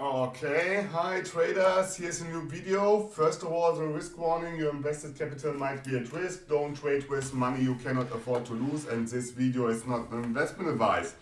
Okay, hi traders, here's a new video. First of all, the risk warning, your invested capital might be at risk. Don't trade with money you cannot afford to lose and this video is not an investment advice.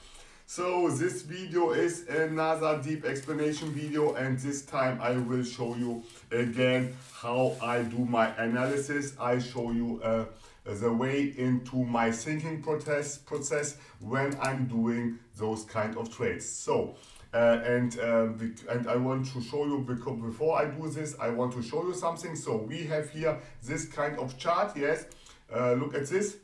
So this video is another deep explanation video and this time I will show you again how I do my analysis. I show you uh, the way into my thinking process, process when I'm doing those kind of trades. So uh, and uh, and I want to show you because before I do this I want to show you something. So we have here this kind of chart yes? Uh, look at this.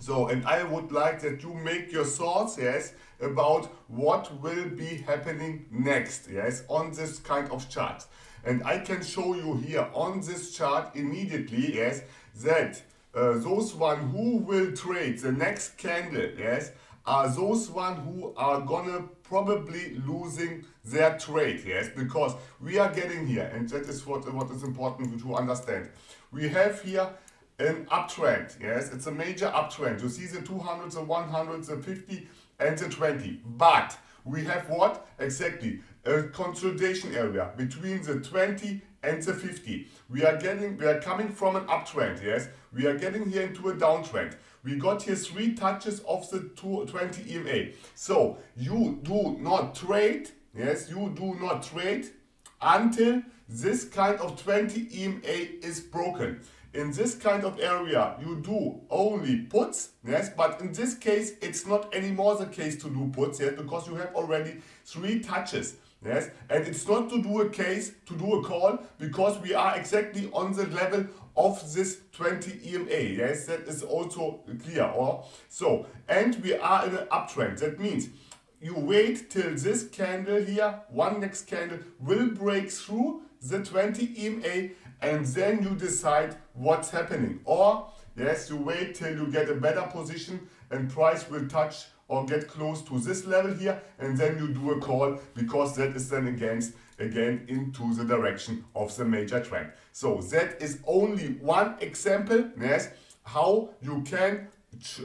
So and I would like that you make your thoughts yes about what will be happening next yes on this kind of chart. And I can show you here on this chart immediately yes that uh, those one who will trade the next candle yes are those one who are gonna probably losing their trade, yes, because we are getting here, and that is what, what is important to understand. We have here an uptrend, yes, it's a major uptrend. You see the 200, the 100, the 50, and the 20. But we have what? Exactly, a consolidation area between the 20 and the 50. We are getting, we are coming from an uptrend, yes? We are getting here into a downtrend. We got here three touches of the 20 EMA. So you do not trade, yes, you do not trade until this kind of 20 EMA is broken. In this kind of area, you do only puts, yes, but in this case, it's not anymore the case to do puts, yes, because you have already three touches. Yes, and it's not to do a case, to do a call, because we are exactly on the level of this 20 EMA. Yes, that is also clear. Or so, and we are in an uptrend. That means you wait till this candle here, one next candle, will break through the 20 EMA, and then you decide what's happening. Or yes, you wait till you get a better position and price will touch or get close to this level here and then you do a call because that is then against again into the direction of the major trend. So that is only one example, yes, how you can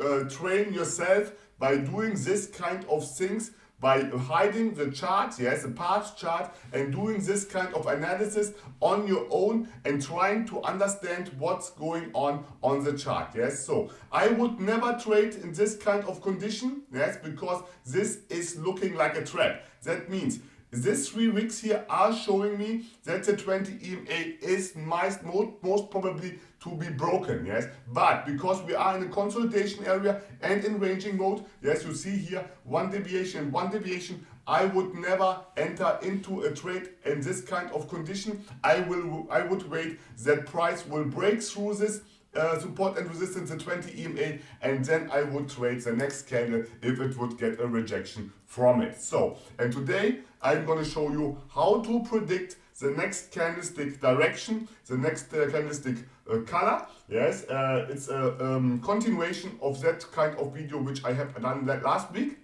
uh, train yourself by doing this kind of things by hiding the chart, yes, the past chart, and doing this kind of analysis on your own and trying to understand what's going on on the chart, yes. So I would never trade in this kind of condition, yes, because this is looking like a trap. That means these three weeks here are showing me that the 20 EMA is most, most probably to be broken, yes? But because we are in a consolidation area and in ranging mode, yes, you see here one deviation, one deviation, I would never enter into a trade in this kind of condition. I will, I would wait that price will break through this uh, support and resistance at 20 EMA and then I would trade the next candle if it would get a rejection from it. So, and today I'm going to show you how to predict the next candlestick direction, the next uh, candlestick color. Yes, uh, it's a um, continuation of that kind of video which I have done last week.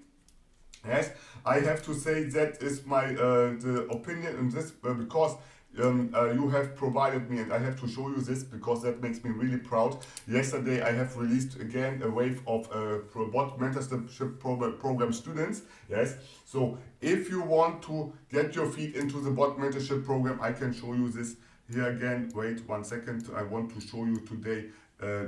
Yes, I have to say that is my uh, the opinion in this uh, because um, uh, you have provided me and I have to show you this because that makes me really proud. Yesterday I have released again a wave of uh, BOTT mentorship program students. Yes, so if you want to get your feet into the BOTT mentorship program, I can show you this here again. Wait one second. I want to show you today uh,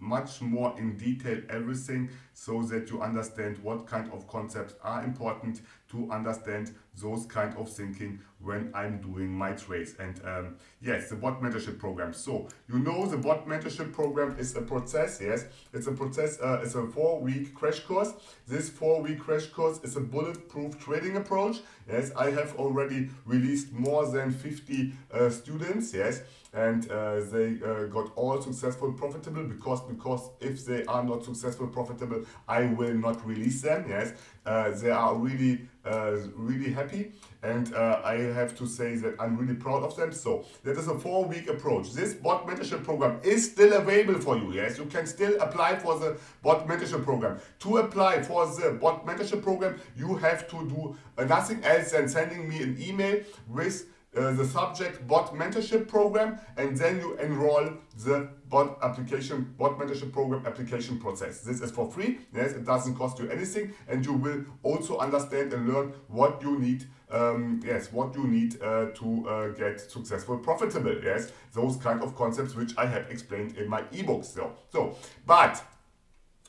much more in detail everything so that you understand what kind of concepts are important to understand those kind of thinking when I'm doing my trades. And um, yes, the BOTT mentorship program. So you know the BOTT mentorship program is a process. Yes, it's a process. Uh, it's a four-week crash course. This four-week crash course is a bulletproof trading approach. Yes, I have already released more than 50 uh, students. Yes, and uh, they uh, got all successful, profitable because because if they are not successful, profitable, I will not release them. Yes, uh, they are really uh, really happy and uh, I have to say that I'm really proud of them. So that is a four week approach. This BOTT mentorship program is still available for you. Yes, you can still apply for the BOTT mentorship program. To apply for the BOTT mentorship program, you have to do nothing else than sending me an email with uh, the subject BOTT mentorship program and then you enroll the BOTT application BOTT mentorship program application process. This is for free. Yes it doesn't cost you anything and you will also understand and learn what you need um, yes what you need uh, to uh, get successful profitable. Yes those kind of concepts which i have explained in my ebooks so so but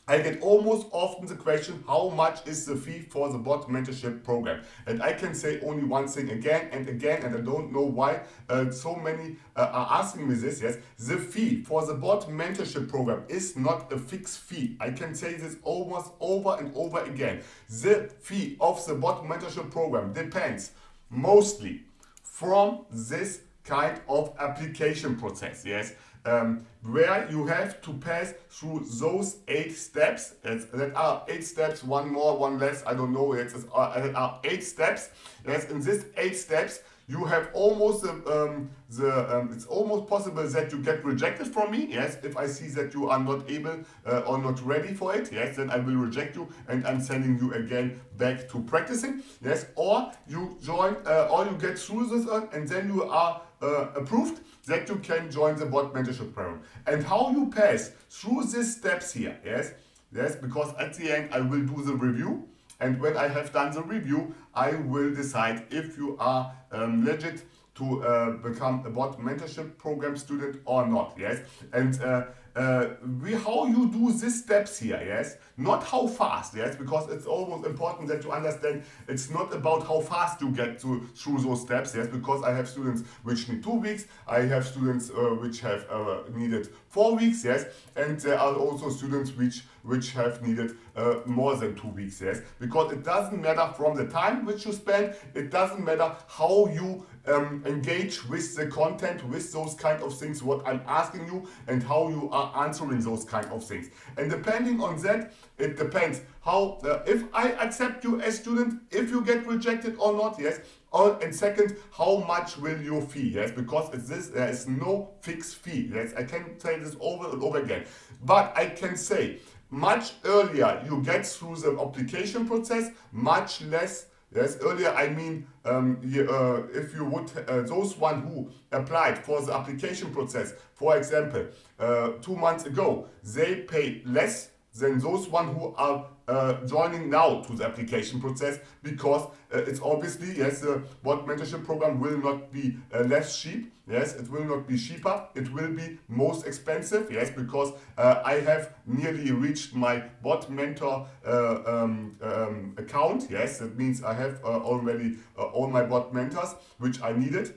I get almost often the question, how much is the fee for the BOTT mentorship program? And I can say only one thing again and again, and I don't know why uh, so many uh, are asking me this, yes. The fee for the BOTT mentorship program is not a fixed fee. I can say this almost over and over again. The fee of the BOTT mentorship program depends mostly from this kind of application process, yes um, where you have to pass through those eight steps. It's, that are eight steps, one more, one less, I don't know, it's, uh, are eight steps. Yes, in these eight steps, you have almost the, um, the um, it's almost possible that you get rejected from me yes if i see that you are not able uh, or not ready for it yes then i will reject you and i'm sending you again back to practicing yes or you join uh, or you get through this and then you are uh, approved that you can join the BOTT mentorship program. And how you pass through these steps here yes? Yes because at the end i will do the review. And when I have done the review, I will decide if you are um, legit to uh, become a BOTT mentorship program student or not. Yes, and uh, uh, we, how you do these steps here, yes? Not how fast, yes? Because it's almost important that you understand it's not about how fast you get to, through those steps, yes? Because I have students which need two weeks, I have students uh, which have uh, needed four weeks, yes? And there are also students which, which have needed uh, more than two weeks, yes? Because it doesn't matter from the time which you spend, it doesn't matter how you um, engage with the content, with those kind of things, what I'm asking you and how you are answering those kind of things. And depending on that, it depends how, uh, if I accept you as student, if you get rejected or not, yes. Or, and second, how much will your fee, yes, because it's this, there is no fixed fee, yes, I can say this over and over again. But I can say, much earlier you get through the application process, much less Yes, earlier I mean um, uh, if you would, uh, those one who applied for the application process, for example, uh, two months ago, they pay less than those one who are uh, joining now to the application process because uh, it's obviously, yes, the BOTT mentorship program will not be uh, less cheap. Yes, it will not be cheaper. It will be most expensive. Yes, because uh, I have nearly reached my BOTT mentor uh, um, um, account. Yes, that means I have uh, already all my BOTT mentors, which I needed.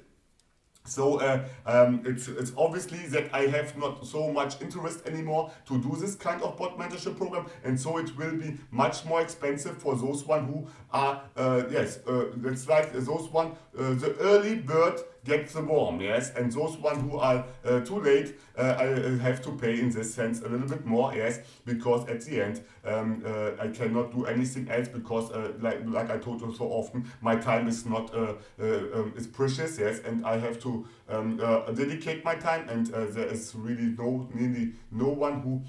So uh, um, it's, it's obviously that I have not so much interest anymore to do this kind of BOTT mentorship program and so it will be much more expensive for those one who are, uh, yes, uh, it's like those one, uh, the early bird get the worm, yes, and those one who are uh, too late, uh, I uh, have to pay in this sense a little bit more, yes, because at the end um, uh, I cannot do anything else because, like, like I told you so often, my time is not um, is precious, yes, and I have to um, dedicate my time, and there is really no nearly no one who.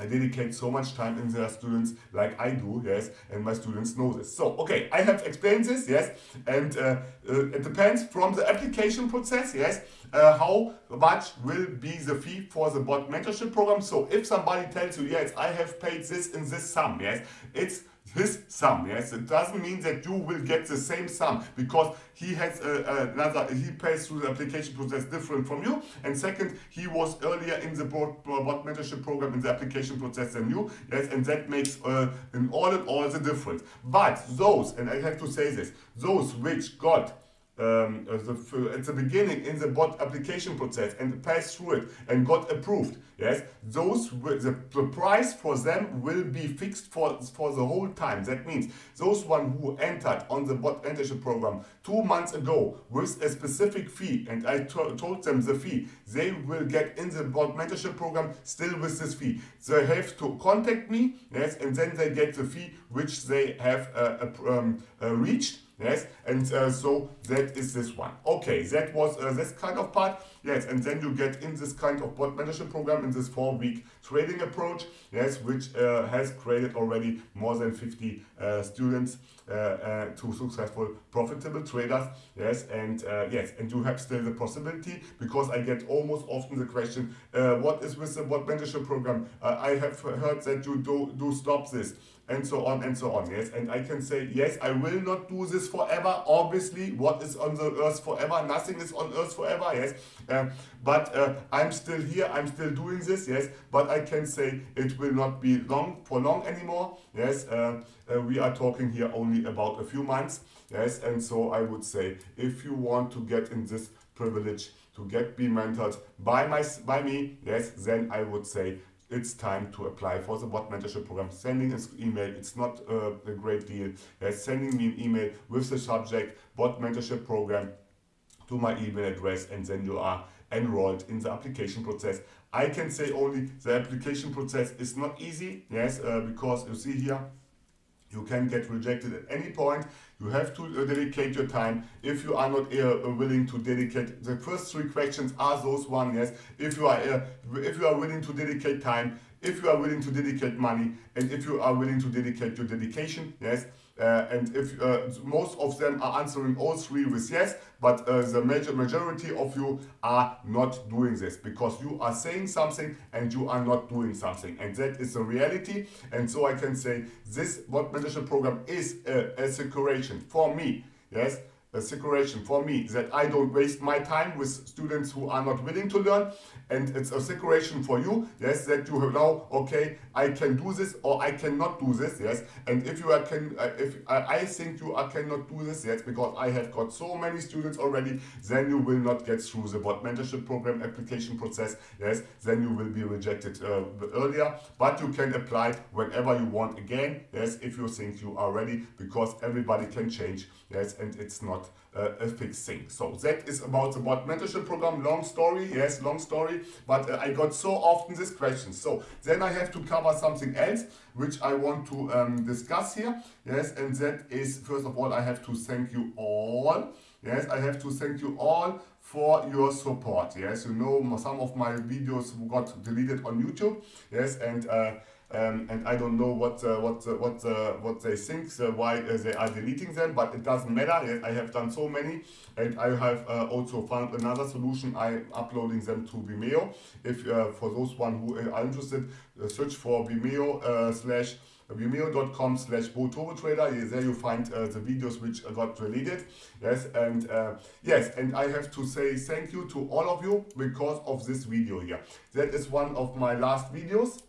I dedicate so much time in their students like I do, yes, and my students know this. So, okay, I have explained this, yes, and uh, uh, it depends from the application process, yes, uh, how much will be the fee for the BOTT mentorship program. So, if somebody tells you, yes, I have paid this in this sum, yes, it's his sum. Yes, it doesn't mean that you will get the same sum because he has uh, another, he pays through the application process different from you. And second, he was earlier in the BOTT, BOTT mentorship program in the application process than you. Yes, and that makes uh, in all in all the difference. But those, and I have to say this, those which got um, the, at the beginning in the BOTT application process and passed through it and got approved, yes, those the, the price for them will be fixed for, for the whole time. That means those one who entered on the BOTT mentorship program two months ago with a specific fee, and I told them the fee, they will get in the BOTT mentorship program still with this fee. They have to contact me, yes, and then they get the fee which they have uh, um, uh, reached Yes, and uh, so that is this one. Okay, that was uh, this kind of part. Yes, and then you get in this kind of BOTT mentorship program in this four week trading approach, yes, which uh, has created already more than 50 uh, students uh, uh, to successful profitable traders yes and yes and you have still the possibility because I get almost often the question what is with the BOTT mentorship program I have heard that you do, do stop this and so on and so on. Yes, and I can say, yes, I will not do this forever. Obviously, what is on the earth forever? Nothing is on earth forever. Yes, uh, but uh, I'm still here. I'm still doing this. Yes, but I can say it will not be long for long anymore. Yes, uh, uh we are talking here only about a few months. Yes, and so I would say, if you want to get in this privilege to get be mentored by my by me, yes, then I would say it's time to apply for the BOTT mentorship program. Sending an email, it's not uh, a great deal. Uh, sending me an email with the subject BOTT mentorship program to my email address and then you are enrolled in the application process. I can say only the application process is not easy, yes, uh, because you see here, you can get rejected at any point. You have to uh, dedicate your time. If you are not uh, uh, willing to dedicate, the first three questions are those one, yes. If you are, if you are willing to dedicate time, if you are willing to dedicate money, and if you are willing to dedicate your dedication, yes. Uh, and if uh, most of them are answering all three with yes, but uh, the major majority of you are not doing this because you are saying something and you are not doing something, and that is the reality. And so I can say this BOTT mentorship program is a, a securation for me. Yes, a securation for me that I don't waste my time with students who are not willing to learn and it's a securation for you yes that you know okay I can do this or I cannot do this yes and if you are can uh, if uh, I think you are cannot do this yes because I have got so many students already then you will not get through the BOTT mentorship program application process yes then you will be rejected uh, earlier but you can apply whenever you want again yes if you think you are ready because everybody can change yes and it's not uh, a fixed thing. So that is about the BOTT mentorship program. Long story yes long story but uh, i got so often this question so then i have to cover something else which i want to um, discuss here. Yes and that is first of all i have to thank you all. Yes i have to thank you all for your support. Yes you know some of my videos got deleted on youtube. Yes and uh, um, and I don't know what uh, what uh, what uh, what they think uh, why uh, they are deleting them, but it doesn't matter. I have done so many, and I have uh, also found another solution. I'm uploading them to Vimeo. If for those one who are interested, search for Vimeo slash vimeo.com slash boturbotrader there you find uh, the videos which got deleted yes and uh, yes and i have to say thank you to all of you because of this video here that is one of my last videos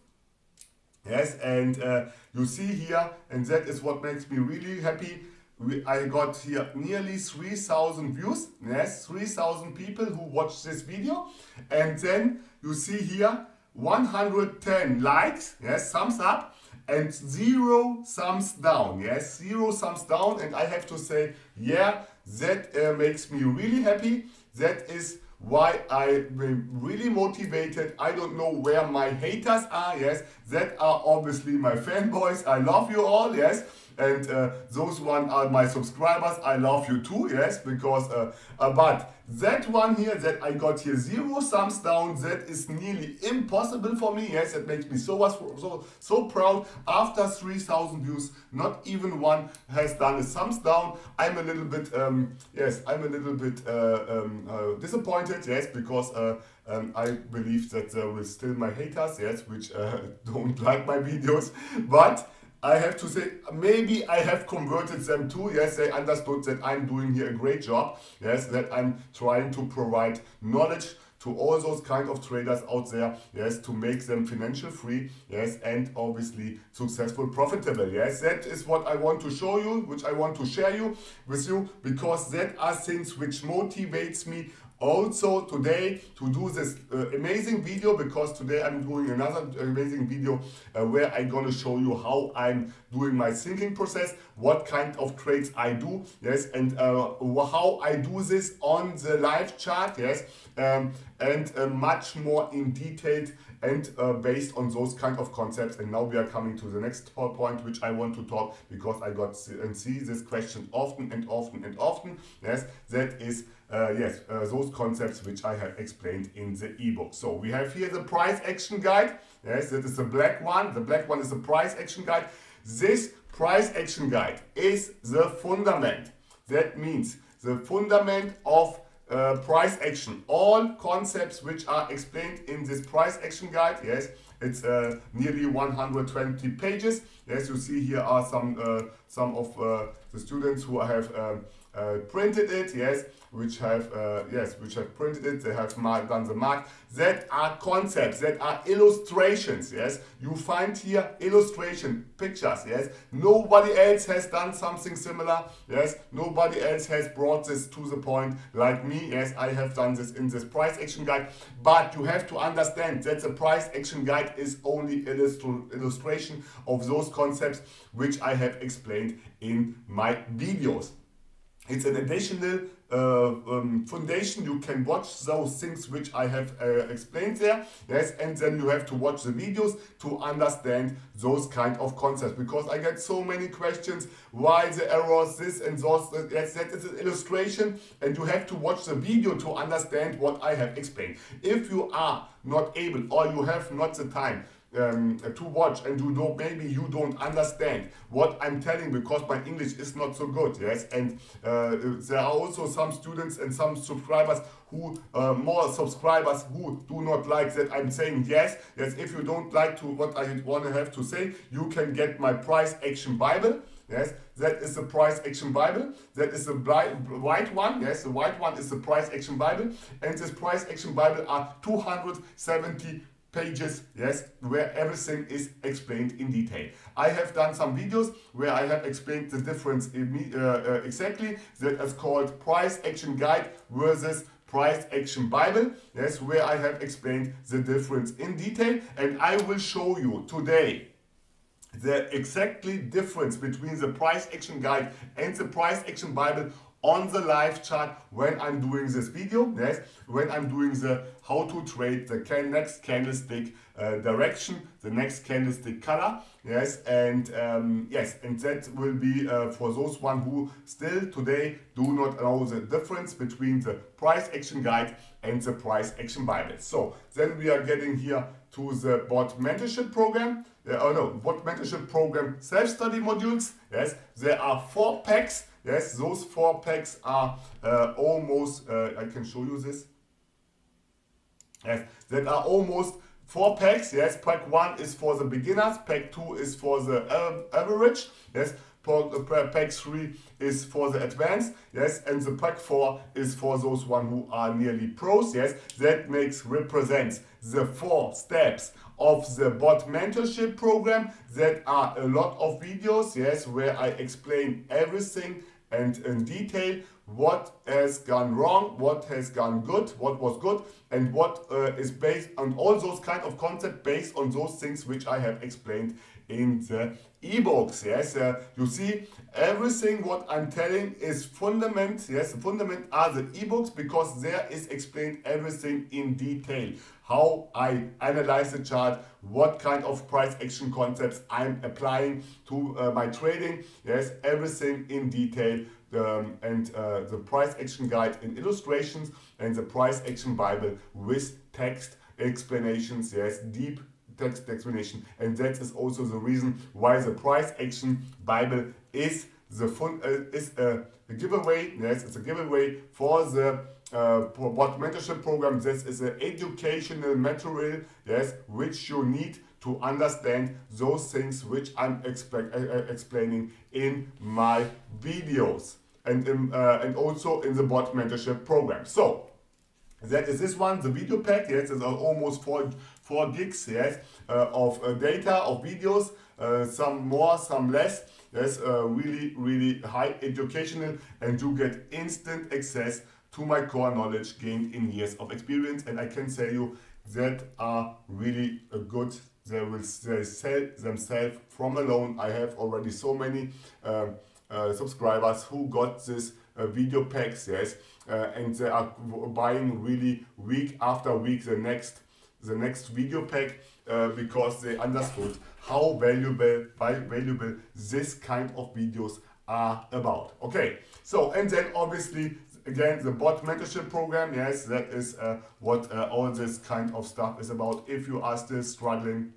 Yes, and uh, you see here, and that is what makes me really happy. We, I got here nearly 3,000 views. Yes, 3,000 people who watched this video. And then you see here 110 likes, yes, thumbs up, and zero thumbs down. Yes, zero thumbs down. And I have to say, yeah, that uh, makes me really happy. That is why I'm really motivated. I don't know where my haters are, yes. That are obviously my fanboys. I love you all, yes and uh, those one are my subscribers. I love you too, yes, because, uh, uh, but that one here that I got here zero thumbs down, that is nearly impossible for me, yes, it makes me so, so, so proud. After 3000 views, not even one has done a thumbs down. I'm a little bit, um, yes, I'm a little bit uh, um, uh, disappointed, yes, because uh, um, I believe that there will still my haters, yes, which don't like my videos, but I have to say, maybe I have converted them too. Yes, they understood that I'm doing here a great job. Yes, that I'm trying to provide knowledge to all those kind of traders out there, yes, to make them financial free, yes, and obviously successful, profitable, yes. That is what I want to show you, which I want to share you with you, because that are things which motivates me also today to do this uh, amazing video because today I'm doing another amazing video uh, where I'm gonna show you how I'm doing my thinking process, what kind of trades I do, yes, and uh, how I do this on the live chart, yes, um, and uh, much more in detail and uh, based on those kind of concepts. And now we are coming to the next point, which I want to talk because I got and see this question often and often and often. Yes, that is uh, yes, uh, those concepts which I have explained in the ebook. So we have here the price action guide. Yes, that is the black one. The black one is the price action guide. This price action guide is the fundament. That means the fundament of uh, price action. All concepts which are explained in this price action guide, yes, it's uh, nearly 120 pages. As you see here are some uh, some of uh, the students who have um, uh, printed it, yes, which have uh, yes, which have printed it. They have marked, done the mark. That are concepts. That are illustrations. Yes, you find here illustration pictures. Yes, nobody else has done something similar. Yes, nobody else has brought this to the point like me. Yes, I have done this in this price action guide. But you have to understand that the price action guide is only illustration of those concepts which I have explained in my videos. It's an additional uh, um, foundation. You can watch those things which I have uh, explained there. Yes, and then you have to watch the videos to understand those kind of concepts because I get so many questions. Why the errors, this and those. Yes, that is an illustration, and you have to watch the video to understand what I have explained. If you are not able or you have not the time um, to watch and you don't maybe you don't understand what I'm telling because my English is not so good yes and uh, there are also some students and some subscribers who uh, more subscribers who do not like that I'm saying yes yes if you don't like to what I want to have to say you can get my price action Bible Yes, that is the price action Bible. That is the white one. Yes, the white one is the price action Bible. And this price action Bible are 270 pages, yes, where everything is explained in detail. I have done some videos where I have explained the difference uh, uh, exactly. That is called Price Action Guide versus Price Action Bible, yes, where I have explained the difference in detail. And I will show you today the exactly difference between the Price Action Guide and the Price Action Bible on the live chart when I'm doing this video, yes, when I'm doing the how to trade the can next candlestick uh, direction, the next candlestick color, yes, and um, yes, and that will be uh, for those one who still today do not know the difference between the price action guide and the price action bible. So then we are getting here to the BOTT mentorship program, uh, oh no, BOTT mentorship program self-study modules, yes, there are four packs Yes, those four packs are uh, almost, uh, I can show you this. Yes, that are almost four packs. Yes, pack one is for the beginners, pack two is for the average. Yes, pack 3 is for the advanced, yes, and the pack 4 is for those one who are nearly pros, yes. That makes represents the four steps of the BOTT mentorship program that are a lot of videos, yes, where I explain everything and in detail what has gone wrong, what has gone good, what was good, and what uh, is based on all those kind of concepts based on those things which I have explained in the ebooks. Yes, uh, you see, everything what I'm telling is fundament. Yes, the fundament are the ebooks because there is explained everything in detail. How I analyze the chart, what kind of price action concepts I'm applying to uh, my trading. Yes, everything in detail. Um, and uh, the price action guide in illustrations and the price action bible with text explanations yes deep text explanation. And that is also the reason why the price action Bible is the fun, uh, is a, a, giveaway. Yes, it's a giveaway for the uh, BOTT mentorship program. This is an educational material. Yes, which you need to understand those things which I'm uh, uh, explaining in my videos and in, uh, and also in the BOTT mentorship program. So that is this one, the video pack. Yes, it's almost four 4 gigs yes, uh, of uh, data, of videos, some more, some less. Yes, really, really high educational and you get instant access to my core knowledge gained in years of experience. And I can tell you that are really a good they will they sell themselves from alone. I have already so many uh, uh, subscribers who got this uh, video packs, yes, uh, and they are buying really week after week the next the next video pack uh, because they understood how valuable valuable this kind of videos are about. Okay, so and then obviously again the BOTT mentorship program yes that is uh, what uh, all this kind of stuff is about. If you are still struggling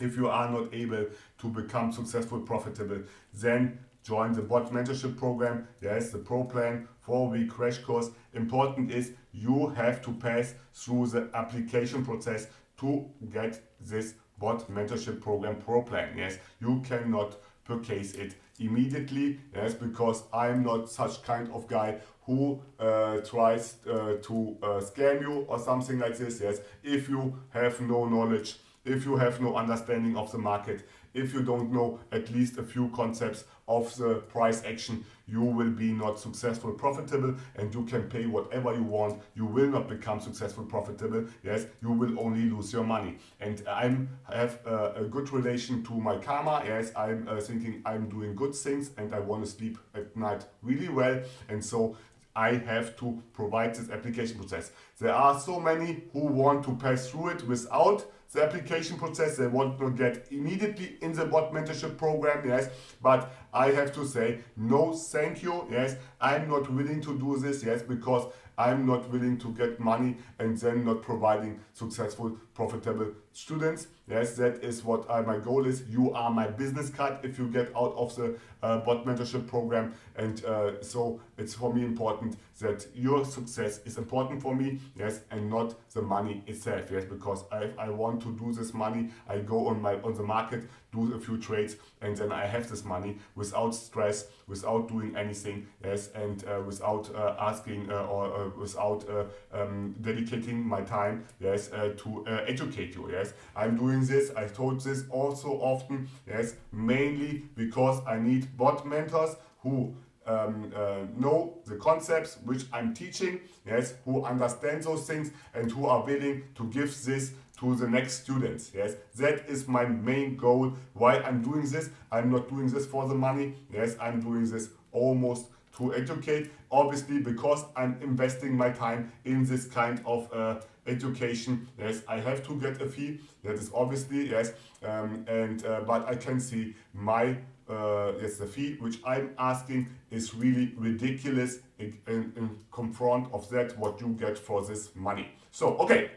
if you are not able to become successful profitable then join the BOTT mentorship program. Yes the pro plan four week crash course. Important is you have to pass through the application process to get this BOTT mentorship program pro plan. Yes you cannot purchase it immediately yes because i'm not such kind of guy who uh, tries uh, to uh, scam you or something like this yes. If you have no knowledge if you have no understanding of the market if you don't know at least a few concepts of the price action, you will be not successful profitable and you can pay whatever you want. You will not become successful profitable. Yes, you will only lose your money. And I'm have a, a, good relation to my karma. Yes, I'm uh, thinking I'm doing good things and I want to sleep at night really well. And so I have to provide this application process. There are so many who want to pass through it without the application process. They want to get immediately in the BOTT mentorship program, yes. But I have to say, no thank you, yes. I'm not willing to do this, yes, because I'm not willing to get money and then not providing successful, profitable students. Yes, that is what I, my goal is. You are my business card if you get out of the uh, BOTT mentorship program. And uh, so it's for me important that your success is important for me, yes, and not the money itself, yes, because I, I want to do this money. I go on my on the market, do a few trades, and then I have this money without stress, without doing anything, yes, and uh, without uh, asking uh, or uh, without um, dedicating my time, yes, to educate you, yes. I'm doing this. I told this also often, yes, mainly because I need BOTT mentors who um, uh, know the concepts which I'm teaching, yes, who understand those things and who are willing to give this to the next students, yes. That is my main goal. Why I'm doing this? I'm not doing this for the money, yes, I'm doing this almost to educate, obviously because I'm investing my time in this kind of uh, education. Yes, I have to get a fee, that is obviously, yes, um, and uh, but I can see my uh, yes, the fee which I'm asking is really ridiculous in, in, in confront of that what you get for this money. So, okay,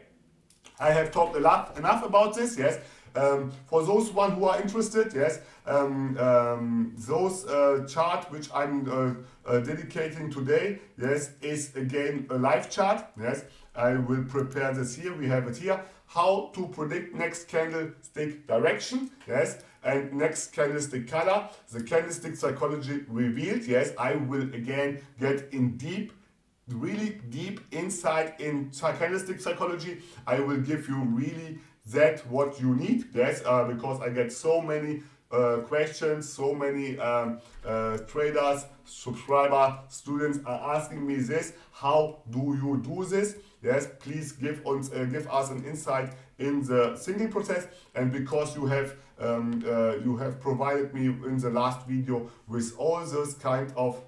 I have talked a lot enough about this, yes. Um, for those one who are interested, yes, um, um, those uh, chart which I'm uh, uh, dedicating today, yes, is again a live chart, yes. I will prepare this here, we have it here. How to predict next candlestick direction, yes, and next candlestick color, the candlestick psychology revealed, yes, I will again get in deep really deep insight in candlestick psychology. I will give you really that what you need. Yes, uh, because I get so many uh, questions, so many um, uh, traders, subscriber, students are asking me this. How do you do this? Yes, please give us uh, give us an insight in the thinking process. And because you have um, uh, you have provided me in the last video with all this kind of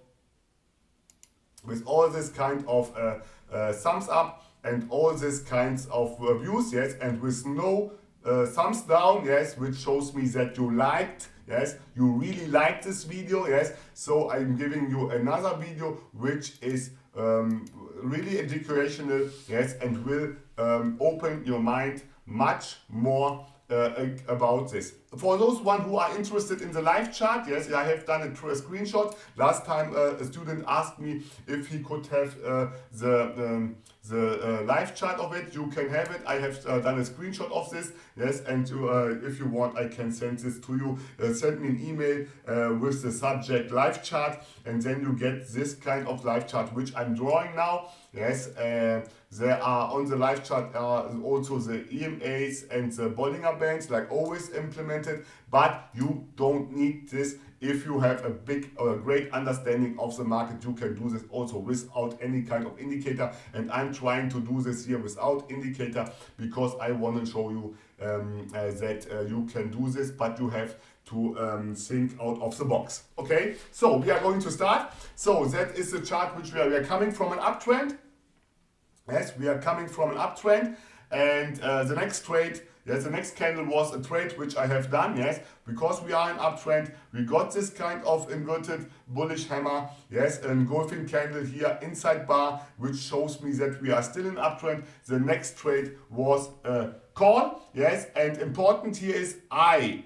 with all this kind of uh, thumbs up and all these kinds of views, yes, and with no uh, thumbs down, yes, which shows me that you liked, yes, you really liked this video, yes, so I'm giving you another video which is um, really educational, yes, and will um, open your mind much more uh, about this. For those one who are interested in the live chart, yes, I have done a, a screenshot. Last time uh, a student asked me if he could have uh, the um, the uh, live chart of it. You can have it. I have uh, done a screenshot of this. Yes, and uh, if you want, I can send this to you. Uh, send me an email uh, with the subject live chart, and then you get this kind of live chart which I'm drawing now. Yes, uh, there are on the live chart are also the EMAs and the Bollinger Bands, like always implemented, but you don't need this if you have a big or a great understanding of the market, you can do this also without any kind of indicator. And I'm trying to do this here without indicator because I want to show you um, uh, that uh, you can do this, but you have to um, think out of the box. Okay, so we are going to start. So that is the chart which we are, we are coming from an uptrend. Yes, we are coming from an uptrend and uh, the next trade Yes, the next candle was a trade which I have done, yes, because we are in uptrend, we got this kind of inverted bullish hammer, yes, engulfing candle here inside bar, which shows me that we are still in uptrend. The next trade was a call, yes, and important here is I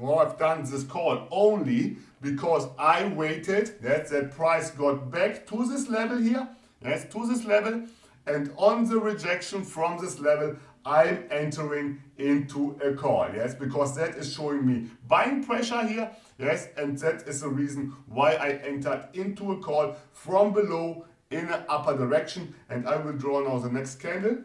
have done this call only because I waited, yes, that price got back to this level here, yes, to this level, and on the rejection from this level, I'm entering into a call, yes, because that is showing me buying pressure here, yes, and that is the reason why I entered into a call from below in an upper direction, and I will draw now the next candle.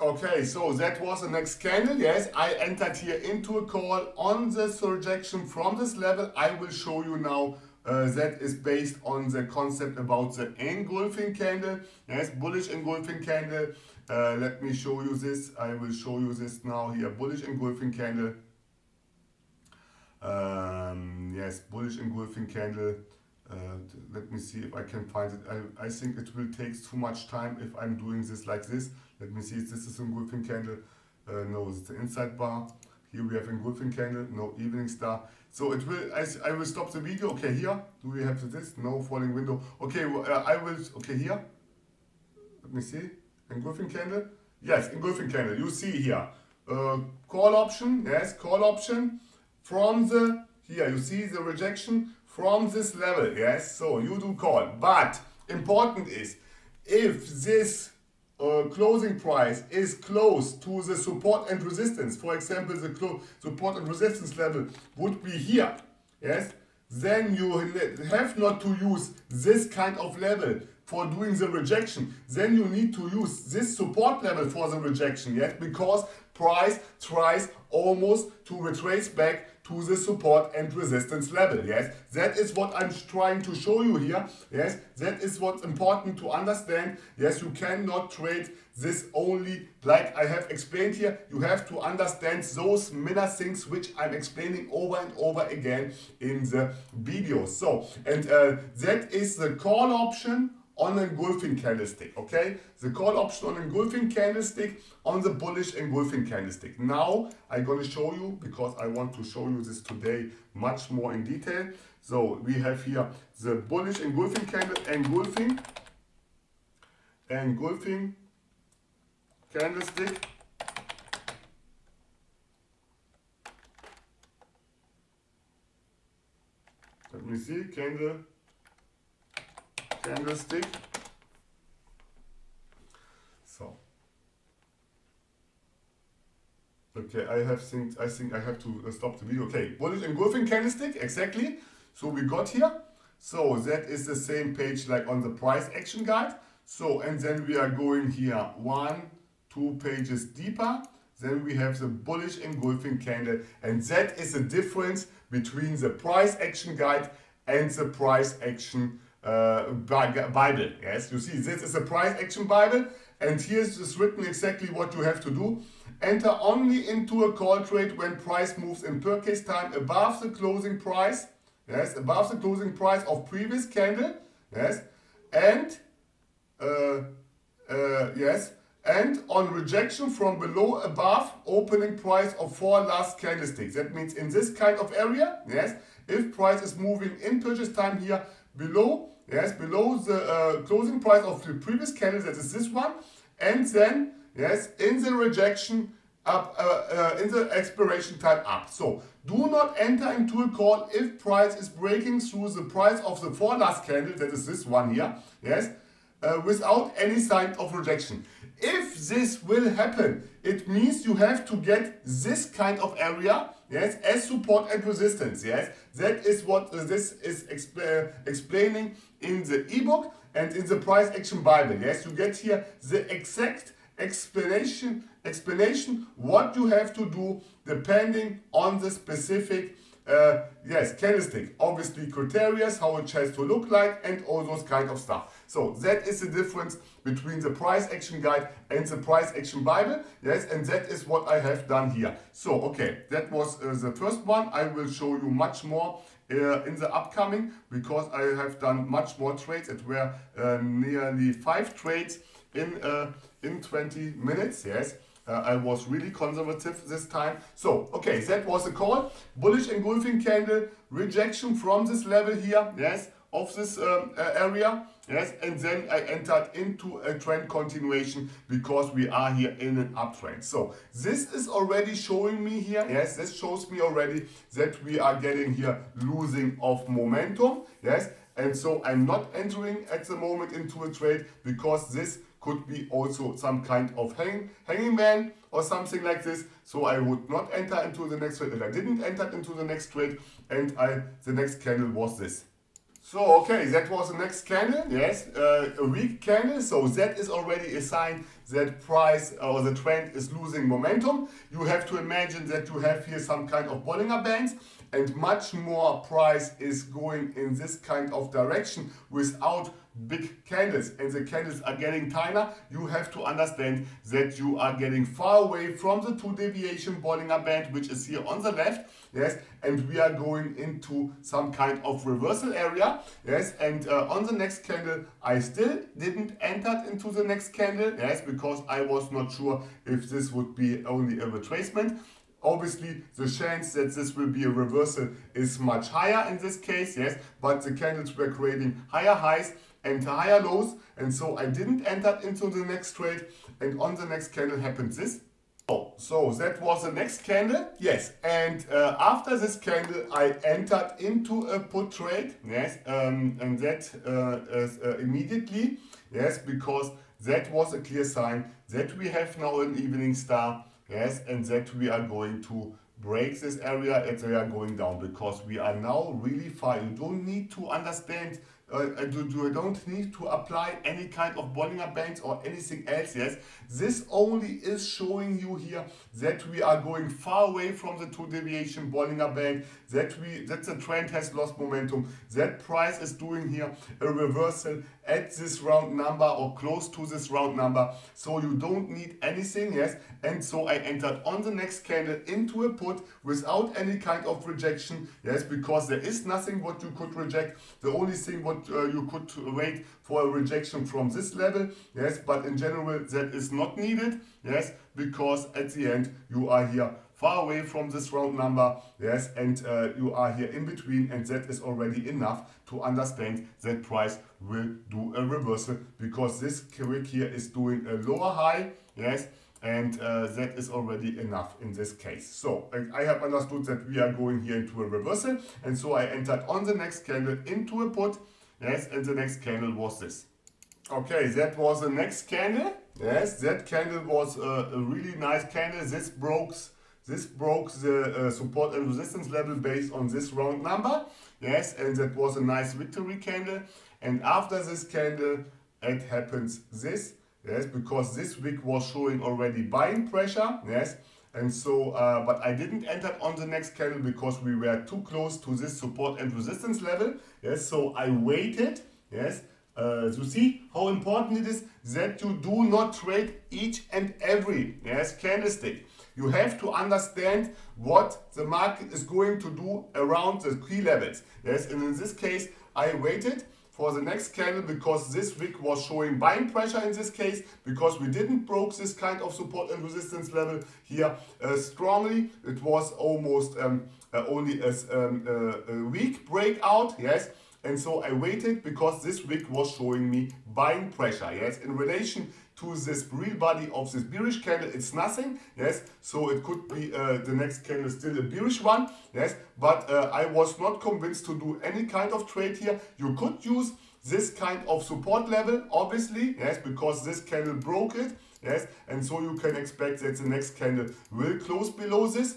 Okay, so that was the next candle, yes, I entered here into a call on this rejection from this level. I will show you now uh, that is based on the concept about the engulfing candle, yes, bullish engulfing candle. Uh, let me show you this. I will show you this now here. Bullish engulfing candle. Um, yes, bullish engulfing candle. Uh, let me see if I can find it. I, I think it will take too much time if I'm doing this like this. Let me see. if This is engulfing candle. Uh, no, it's the inside bar. Here we have engulfing candle. No, evening star. So it will. I, I will stop the video. Okay, here. Do we have this? No falling window. Okay, uh, I will. Okay, here. Let me see. Engulfing candle? Yes, engulfing candle. You see here. Uh, call option, yes, call option from the, here you see the rejection from this level, yes, so you do call. But important is, if this uh, closing price is close to the support and resistance, for example, the support and resistance level would be here, yes, then you have not to use this kind of level for doing the rejection. Then you need to use this support level for the rejection, yes, because price tries almost to retrace back to the support and resistance level, yes. That is what I'm trying to show you here, yes. That is what's important to understand. Yes, you cannot trade this only like I have explained here. You have to understand those minor things which I'm explaining over and over again in the video. So, and uh, that is the call option on engulfing candlestick, okay? The call option on engulfing candlestick on the bullish engulfing candlestick. Now I'm going to show you, because I want to show you this today much more in detail. So we have here the bullish engulfing candle, engulfing, engulfing candlestick. Let me see, candle candlestick. So. Okay, I have think I think I have to uh, stop the video. Okay, bullish engulfing candlestick, exactly. So we got here. So that is the same page like on the price action guide. So and then we are going here one, two pages deeper. Then we have the bullish engulfing candle and that is the difference between the price action guide and the price action uh, Bible. Yes, you see, this is a price action Bible, and here's just written exactly what you have to do. Enter only into a call trade when price moves in purchase time above the closing price. Yes, above the closing price of previous candle. Yes, and uh, uh, yes, and on rejection from below above opening price of four last candlesticks. That means in this kind of area, yes, if price is moving in purchase time here below yes, below the uh, closing price of the previous candle, that is this one, and then, yes, in the rejection up, uh, uh, in the expiration time up. So, do not enter into a call if price is breaking through the price of the four last candle, that is this one here, yes, uh, without any sign of rejection. If this will happen, it means you have to get this kind of area, yes, as support and resistance, yes. That is what this is exp explaining in the ebook and in the price action bible yes you get here the exact explanation explanation what you have to do depending on the specific uh, yes, candlestick, obviously criteria, how it has to look like and all those kind of stuff. So that is the difference between the price action guide and the price action bible. Yes, and that is what I have done here. So, okay, that was uh, the first one. I will show you much more uh, in the upcoming because I have done much more trades. It were uh, nearly five trades in, uh, in 20 minutes, yes. Uh, I was really conservative this time. So, okay, that was a call. Bullish engulfing candle, rejection from this level here, yes, of this um, uh, area. Yes, and then I entered into a trend continuation because we are here in an uptrend. So this is already showing me here, yes, this shows me already that we are getting here losing of momentum, yes, and so I'm not entering at the moment into a trade because this could be also some kind of hang, hanging man or something like this. So I would not enter into the next trade and I didn't enter into the next trade and I the next candle was this. So, okay, that was the next candle, yes, uh, a weak candle. So that is already a sign that price or the trend is losing momentum. You have to imagine that you have here some kind of Bollinger Bands and much more price is going in this kind of direction without big candles. And the candles are getting thinner, you have to understand that you are getting far away from the two deviation Bollinger Band, which is here on the left, yes, and we are going into some kind of reversal area, yes, and uh, on the next candle, I still didn't enter into the next candle, yes, because I was not sure if this would be only a retracement, Obviously, the chance that this will be a reversal is much higher in this case, yes, but the candles were creating higher highs higher lows, and so I didn't enter into the next trade, and on the next candle happened this. Oh, so that was the next candle, yes, and uh, after this candle I entered into a put trade, yes, um, and that uh, uh, immediately, yes, because that was a clear sign that we have now an evening star, yes, and that we are going to break this area and they are going down because we are now really far. You don't need to understand uh, you, you don't need to apply any kind of Bollinger Bands or anything else, yes. This only is showing you here that we are going far away from the two deviation Bollinger Band, that we that the trend has lost momentum, that price is doing here a reversal at this round number or close to this round number. So you don't need anything, yes. And so I entered on the next candle into a put without any kind of rejection, yes, because there is nothing what you could reject. The only thing what uh, you could wait for a rejection from this level, yes, but in general that is not needed, yes, because at the end you are here far away from this round number, yes, and uh, you are here in between and that is already enough to understand that price will do a reversal because this wick here is doing a lower high, yes, and uh, that is already enough in this case. So I have understood that we are going here into a reversal and so I entered on the next candle into a put Yes, and the next candle was this. Okay, that was the next candle. Yes, that candle was a, a really nice candle. This broke, this broke the uh, support and resistance level based on this round number. Yes, and that was a nice victory candle. And after this candle, it happens this. Yes, because this wick was showing already buying pressure. Yes, and so, uh, but I didn't enter on the next candle because we were too close to this support and resistance level. Yes, so I waited. Yes, uh, you see how important it is that you do not trade each and every yes candlestick. You have to understand what the market is going to do around the key levels. Yes, and in this case, I waited for the next candle because this wick was showing buying pressure in this case because we didn't broke this kind of support and resistance level here uh, strongly. It was almost um, uh, only a, um, uh, a weak breakout, yes. And so I waited because this wick was showing me buying pressure, yes, in relation to this real body of this bearish candle, it's nothing, yes, so it could be uh, the next candle still a bearish one, yes, but uh, I was not convinced to do any kind of trade here. You could use this kind of support level, obviously, yes, because this candle broke it, yes, and so you can expect that the next candle will close below this,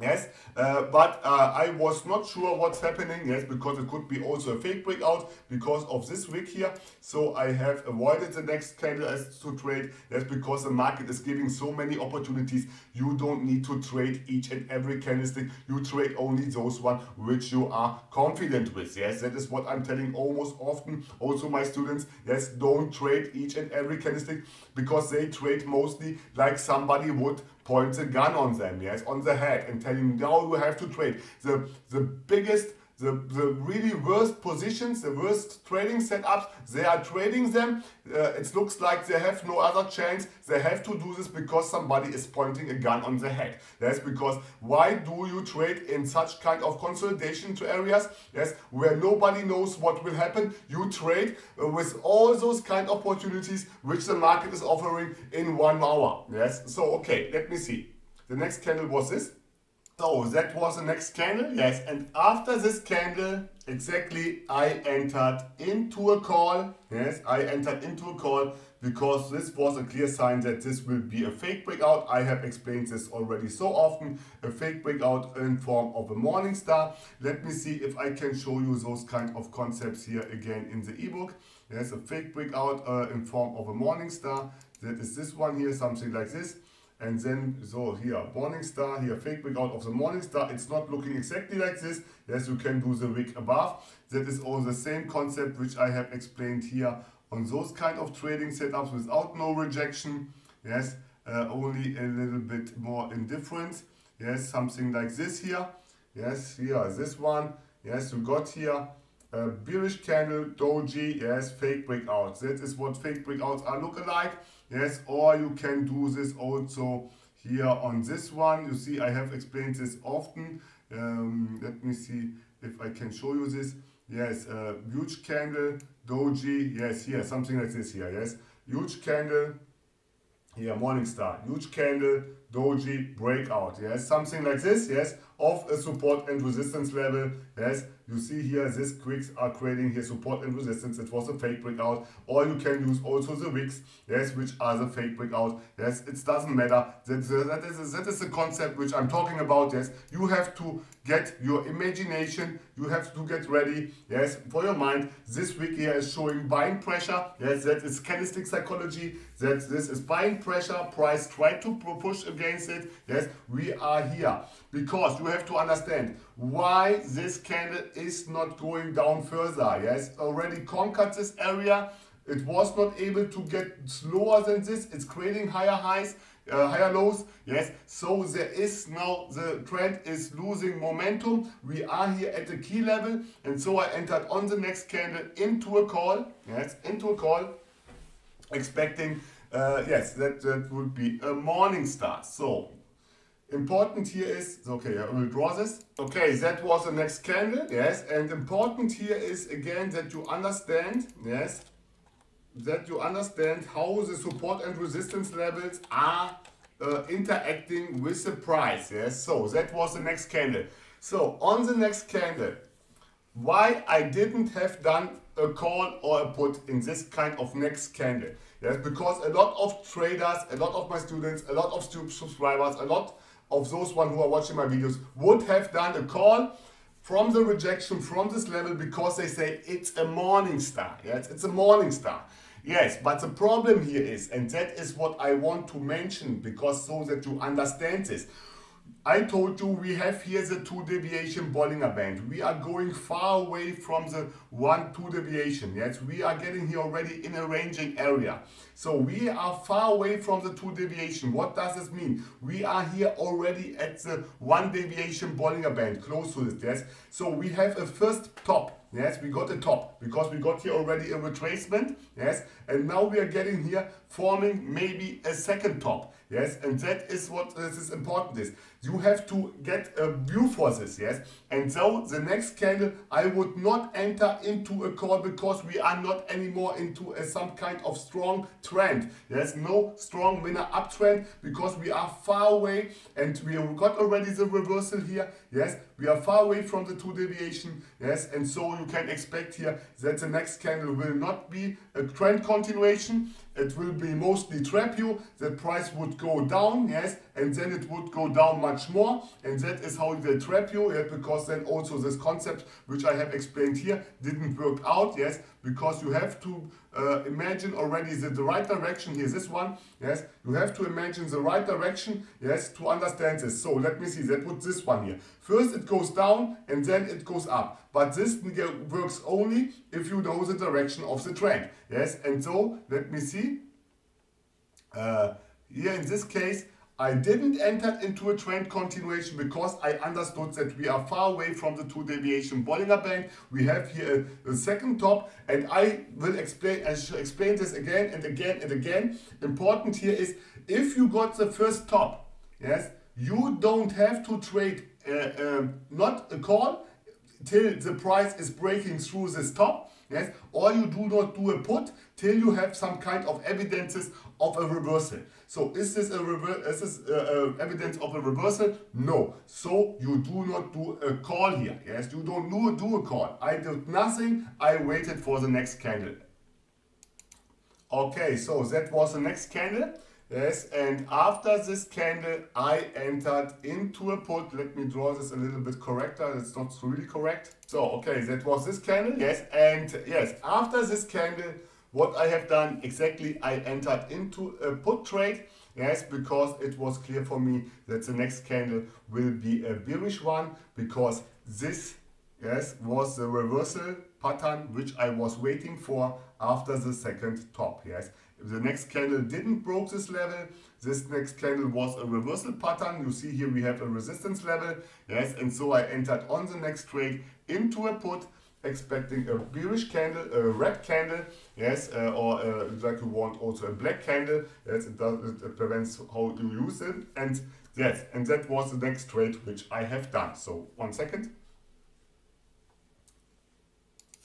Yes, uh, but uh, I was not sure what's happening, yes, because it could be also a fake breakout because of this wick here. So I have avoided the next candle as to trade. That's because the market is giving so many opportunities. You don't need to trade each and every candlestick. You trade only those one which you are confident with. Yes, that is what I'm telling almost often. Also my students, yes, don't trade each and every candlestick because they trade mostly like somebody would point a gun on them, yes, on the head and tell him now you have to trade. The, the biggest the, the really worst positions, the worst trading setups, they are trading them. Uh, it looks like they have no other chance. They have to do this because somebody is pointing a gun on the head. That's because why do you trade in such kind of consolidation to areas? Yes, where nobody knows what will happen. You trade uh, with all those kind of opportunities which the market is offering in one hour. Yes, so okay, let me see. The next candle was this. So that was the next candle, yes. And after this candle, exactly, I entered into a call. Yes, I entered into a call because this was a clear sign that this will be a fake breakout. I have explained this already so often. A fake breakout in form of a morning star. Let me see if I can show you those kind of concepts here again in the ebook. There's a fake breakout uh, in form of a morning star. That is this one here, something like this and then so here. Morning star here fake breakout of the morning star. It's not looking exactly like this. Yes you can do the wick above. That is all the same concept which i have explained here on those kind of trading setups without no rejection. Yes uh, only a little bit more indifference. Yes something like this here. Yes here this one. Yes you got here a bearish candle doji. Yes fake breakout. That is what fake breakouts are look alike Yes, or you can do this also here on this one. You see, I have explained this often. Um, let me see if I can show you this. Yes, uh, huge candle, doji. Yes, here, something like this here. Yes, huge candle. Here, morning star. Huge candle, doji, breakout. Yes, something like this. Yes, of a support and resistance level. Yes, you see here, these wicks are creating here support and resistance. It was a fake breakout. Or you can use also the wicks, yes, which are the fake breakout. Yes, it doesn't matter. That, that, is, that is the concept which I'm talking about. Yes, you have to get your imagination. You have to get ready, yes, for your mind. This wick here is showing buying pressure. Yes, that is candlestick psychology. That this is buying pressure. Price try to push against it. Yes, we are here because you have to understand why this candle is not going down further. Yes, already conquered this area. It was not able to get slower than this. It's creating higher highs, uh, higher lows. Yes, so there is now, the trend is losing momentum. We are here at the key level. And so I entered on the next candle into a call. Yes, into a call, expecting, uh, yes, that, that would be a morning star. So Important here is, okay, I will draw this. Okay, that was the next candle, yes. And important here is again that you understand, yes, that you understand how the support and resistance levels are uh, interacting with the price, yes. So that was the next candle. So on the next candle, why I didn't have done a call or a put in this kind of next candle. Yes, because a lot of traders, a lot of my students, a lot of subscribers, a lot of those one who are watching my videos would have done a call from the rejection from this level because they say it's a morning star. Yes, it's a morning star. Yes, but the problem here is, and that is what I want to mention because so that you understand this. I told you we have here the two deviation Bollinger Band. We are going far away from the one two deviation. Yes, we are getting here already in a ranging area. So we are far away from the two deviation. What does this mean? We are here already at the one deviation Bollinger Band, close to this. Yes, so we have a first top Yes, we got the top because we got here already a retracement. Yes, and now we are getting here forming maybe a second top. Yes, and that is what uh, this is important is. You have to get a view for this. Yes, and so the next candle I would not enter into a call because we are not anymore into a, some kind of strong trend. There's no strong winner uptrend because we are far away and we have got already the reversal here. Yes, we are far away from the two deviation. Yes, and so you can expect here that the next candle will not be a trend continuation. It will be mostly trap you. The price would go down, yes, and then it would go down much more, and that is how they trap you, yeah, because then also this concept, which I have explained here, didn't work out, yes, because you have to uh, imagine already the, the right direction, here this one, yes, you have to imagine the right direction, yes, to understand this. So let me see, that put this one here. First it goes down, and then it goes up, but this works only if you know the direction of the trend, yes, and so, let me see, uh, here in this case, I didn't enter into a trend continuation because I understood that we are far away from the two deviation Bollinger Band. We have here a, a second top and I will explain, I explain this again and again and again. Important here is if you got the first top, yes, you don't have to trade uh, uh, not a call till the price is breaking through this top yes, or you do not do a put till you have some kind of evidences of a reversal. So is this a is this uh, uh, evidence of a reversal? No. So you do not do a call here. Yes, you don't do, do a call. I did nothing. I waited for the next candle. Okay, so that was the next candle. Yes, and after this candle, I entered into a put. Let me draw this a little bit correcter. It's not really correct. So, okay, that was this candle. Yes, and yes, after this candle, what I have done exactly, I entered into a put trade. Yes, because it was clear for me that the next candle will be a bearish one because this, yes, was the reversal pattern which I was waiting for after the second top. Yes, the next candle didn't broke this level. This next candle was a reversal pattern. You see here we have a resistance level. Yes, and so I entered on the next trade into a put expecting a bearish candle, a red candle, yes, uh, or uh, like you want also a black candle, yes, it, does, it prevents how you use it, and yes, and that was the next trade which I have done. So one second.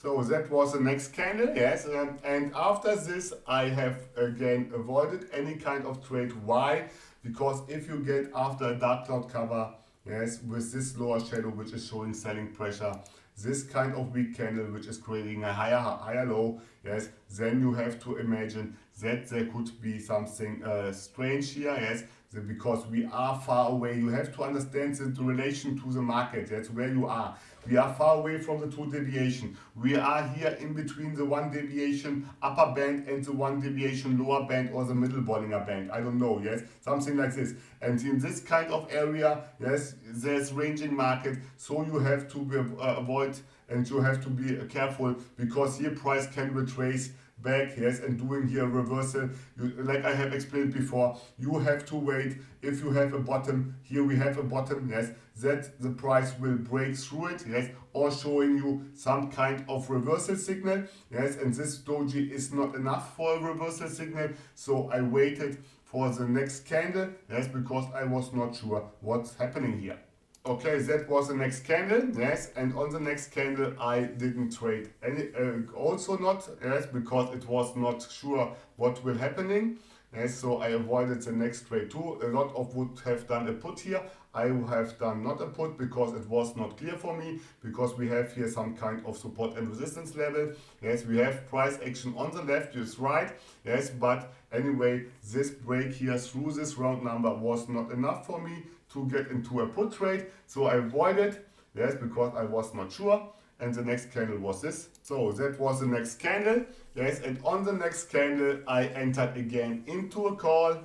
So that was the next candle, yes, and after this I have again avoided any kind of trade. Why? Because if you get after a dark cloud cover, yes, with this lower shadow which is showing selling pressure, this kind of weak candle which is creating a higher higher low, yes, then you have to imagine that there could be something uh, strange here, yes, because we are far away. You have to understand the relation to the market, that's where you are. We are far away from the two deviation. We are here in between the one deviation upper band and the one deviation lower band or the middle Bollinger band. I don't know, yes, something like this. And in this kind of area, yes, there's ranging market, so you have to be, uh, avoid and you have to be careful because here price can retrace back yes and doing here reversal. You, like I have explained before you have to wait. If you have a bottom here we have a bottom yes that the price will break through it yes or showing you some kind of reversal signal yes and this doji is not enough for a reversal signal. So I waited for the next candle yes because I was not sure what's happening here Okay, that was the next candle, yes, and on the next candle I didn't trade any, uh, also not, yes, because it was not sure what will happening, yes, so I avoided the next trade too. A lot of would have done a put here, I have done not a put because it was not clear for me, because we have here some kind of support and resistance level, yes, we have price action on the left, is right, yes, but anyway, this break here through this round number was not enough for me, to get into a put trade. So I avoided, yes, because I was not sure. And the next candle was this. So that was the next candle. Yes, and on the next candle, I entered again into a call.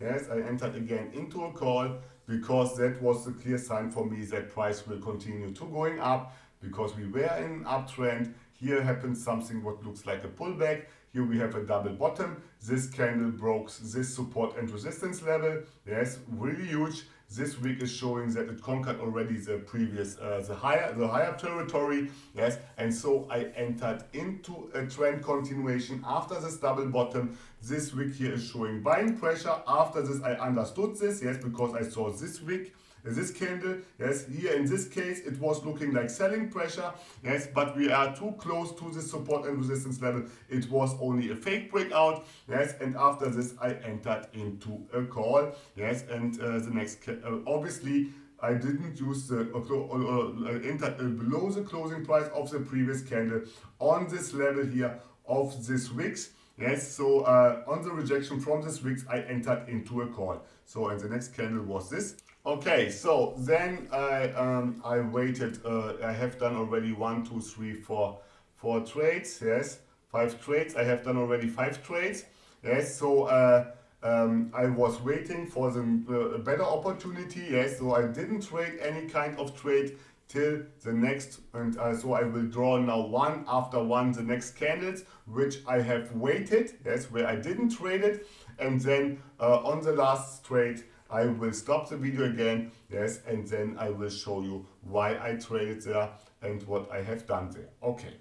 Yes, I entered again into a call because that was the clear sign for me that price will continue to going up because we were in an uptrend. Here happens something what looks like a pullback. Here we have a double bottom. This candle broke this support and resistance level. Yes, really huge. This wick is showing that it conquered already the previous, uh, the higher, the higher territory. Yes, and so I entered into a trend continuation after this double bottom. This wick here is showing buying pressure. After this, I understood this. Yes, because I saw this wick this candle, yes, here in this case, it was looking like selling pressure, yes, but we are too close to the support and resistance level. It was only a fake breakout, yes, and after this, I entered into a call, yes, and uh, the next, uh, obviously, I didn't use the uh, uh, uh, below the closing price of the previous candle on this level here of this wicks Yes, so uh, on the rejection from this wicks, I entered into a call. So, and the next candle was this. Okay, so then I um, I waited. Uh, I have done already one, two, three, four, four trades. Yes, five trades. I have done already five trades. Yes, so uh, um, I was waiting for the uh, better opportunity. Yes, so I didn't trade any kind of trade till the next and uh, so I will draw now one after one the next candles which I have waited yes where I didn't trade it and then uh, on the last trade I will stop the video again yes and then I will show you why I traded there and what I have done there. Okay.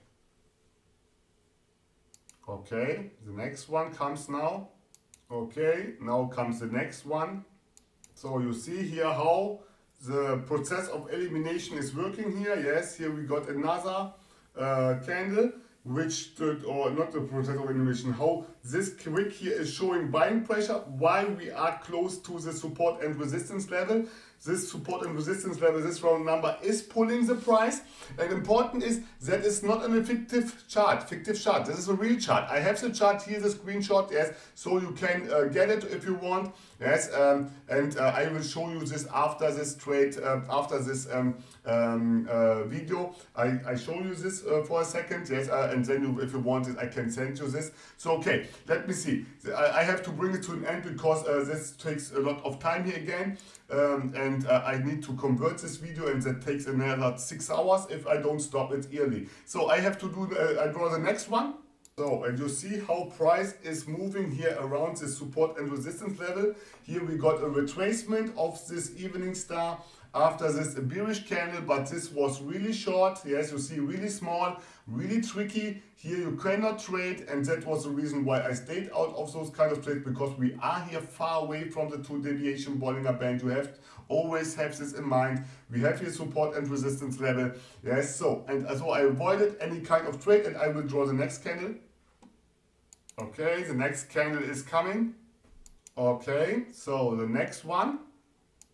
Okay the next one comes now. Okay now comes the next one. So you see here how the process of elimination is working here. Yes, here we got another uh, candle which did, or not the process of elimination, how this wick here is showing buying pressure why we are close to the support and resistance level this support and resistance level, this round number is pulling the price. And important is that it's not an fictive chart, fictive chart. This is a real chart. I have the chart here, the screenshot, yes, so you can uh, get it if you want. Yes, um, and uh, I will show you this after this trade, uh, after this um, um, uh, video. I, I show you this uh, for a second, yes, uh, and then you, if you want it, I can send you this. So, okay, let me see. I, I have to bring it to an end because this takes a lot of time here again. Um, and uh, I need to convert this video and that takes another six hours if I don't stop it early. So I have to do, uh, I draw the next one. So, and you see how price is moving here around the support and resistance level. Here we got a retracement of this evening star after this bearish candle, but this was really short. Yes, you see really small, really tricky. Here you cannot trade and that was the reason why I stayed out of those kind of trades because we are here far away from the two deviation Bollinger Band. You have always have this in mind. We have here support and resistance level. Yes, so, and so I avoided any kind of trade and I will draw the next candle. Okay, the next candle is coming. Okay, so the next one.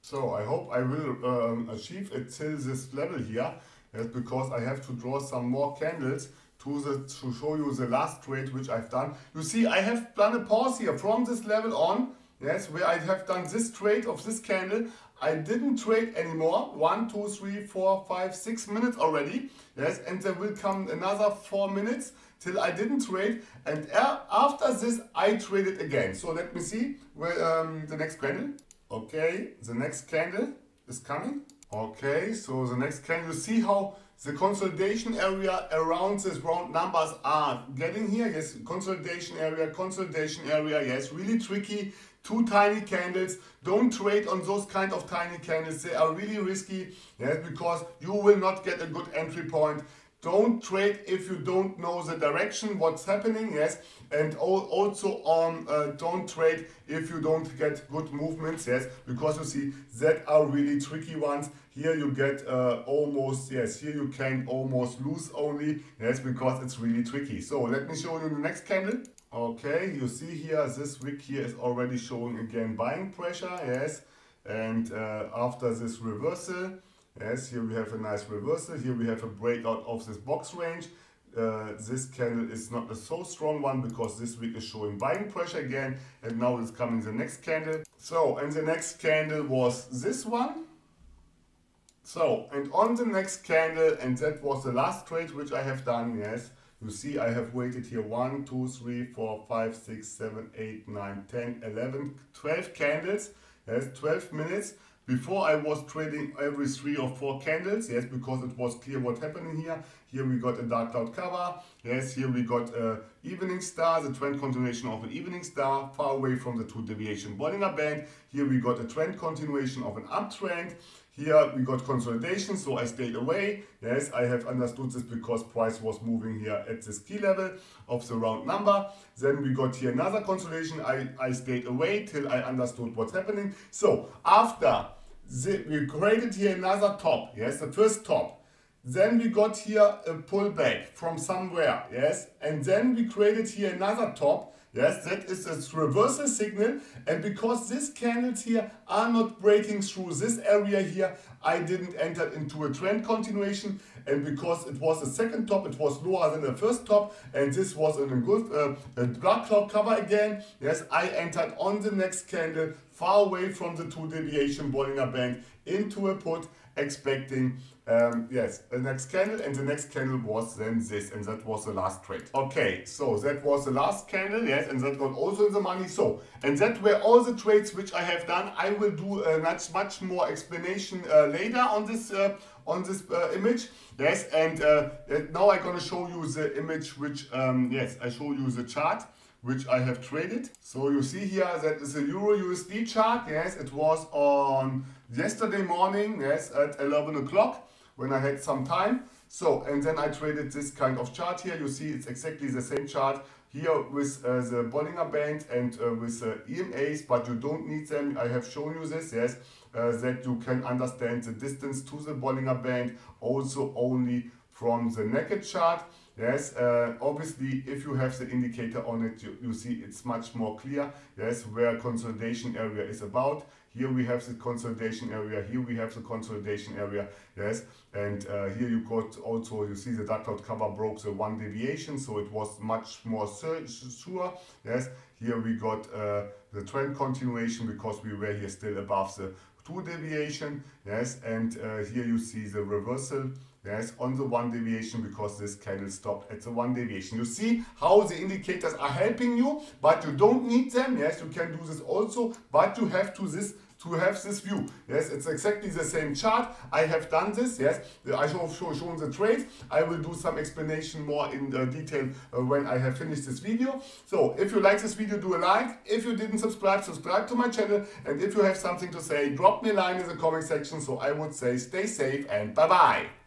So I hope I will um, achieve it till this level here. Yes, because I have to draw some more candles to, the, to show you the last trade which I've done. You see, I have done a pause here from this level on. Yes, where I have done this trade of this candle. I didn't trade anymore. One, two, three, four, five, six minutes already. Yes, and there will come another four minutes till I didn't trade. And after this, I traded again. So let me see where um, the next candle. Okay, the next candle is coming. Okay, so the next candle, you see how the consolidation area around these round numbers are getting here. Yes, consolidation area, consolidation area. Yes, really tricky. Two tiny candles. Don't trade on those kind of tiny candles. They are really risky. Yes, because you will not get a good entry point. Don't trade if you don't know the direction, what's happening, yes. And also um, uh, don't trade if you don't get good movements, yes. Because you see, that are really tricky ones. Here you get uh, almost, yes, here you can almost lose only, yes, because it's really tricky. So let me show you the next candle. Okay, you see here, this wick here is already showing again buying pressure, yes. And uh, after this reversal, Yes, here we have a nice reversal. Here we have a breakout of this box range. Uh, this candle is not a so strong one because this wick is showing buying pressure again and now it's coming the next candle. So, and the next candle was this one. So, and on the next candle, and that was the last trade which I have done, yes. You see I have waited here 1, 2, 3, 4, 5, 6, 7, 8, 9, 10, 11, 12 candles. Yes, 12 minutes. Before I was trading every three or four candles, yes, because it was clear what happening here. Here we got a dark cloud cover. Yes, here we got uh, a evening star, the trend continuation of an evening star, far away from the two deviation Bollinger Band. Here we got a trend continuation of an uptrend. Here we got consolidation, so I stayed away. Yes, I have understood this because price was moving here at this key level of the round number. Then we got here another consolidation. I, I stayed away till I understood what's happening. So after the, we created here another top, yes, the first top. Then we got here a pullback from somewhere, yes, and then we created here another top. Yes, that is a reversal signal. And because these candles here are not breaking through this area here, I didn't enter into a trend continuation. And because it was the second top, it was lower than the first top. And this was an engulf, uh, a cover again. Yes, I entered on the next candle far away from the two deviation Bollinger Band into a put expecting um, yes the next candle and the next candle was then this and that was the last trade. Okay so that was the last candle yes and that got also in the money. So and that were all the trades which I have done. I will do a much much more explanation uh, later on this uh, on this uh, image. Yes and uh, now I'm gonna show you the image which um, yes I show you the chart which I have traded. So you see here that is a Euro USD chart. Yes, it was on yesterday morning, yes, at 11 o'clock when I had some time. So, and then I traded this kind of chart here. You see it's exactly the same chart here with uh, the Bollinger Band and uh, with uh, EMAs, but you don't need them. I have shown you this, yes, uh, that you can understand the distance to the Bollinger Band also only from the naked chart. Yes, uh, obviously, if you have the indicator on it, you, you see it's much more clear. Yes, where consolidation area is about. Here we have the consolidation area. Here we have the consolidation area. Yes, and uh, here you got also you see the dark cloud cover broke the one deviation, so it was much more sure. Yes, here we got uh, the trend continuation because we were here still above the two deviation. Yes, and uh, here you see the reversal yes, on the one deviation because this candle stopped at the one deviation. You see how the indicators are helping you, but you don't need them. Yes, you can do this also, but you have to this to have this view. Yes, it's exactly the same chart. I have done this. Yes, I have shown the trade. I will do some explanation more in uh, detail uh, when I have finished this video. So if you like this video, do a like. If you didn't subscribe, subscribe to my channel. And if you have something to say, drop me a line in the comment section. So I would say stay safe and bye-bye.